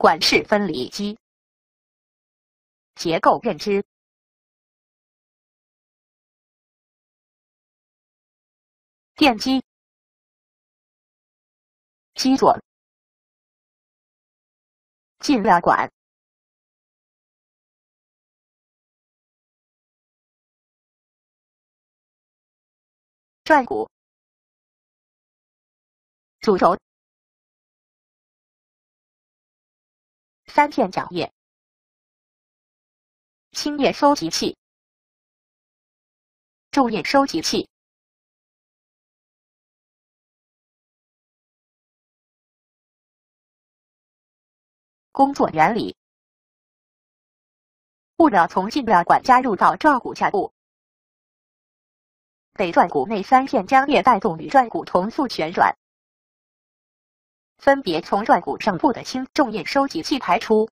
管式分离机。结构认知。电机基座。进料管。转骨。主轴。三片桨叶。清液收集器。重液收集器。工作原理：物料从进料管加入到转骨下部，北转骨内三片浆液带动与转骨同速旋转，分别从软骨上部的轻重液收集器排出。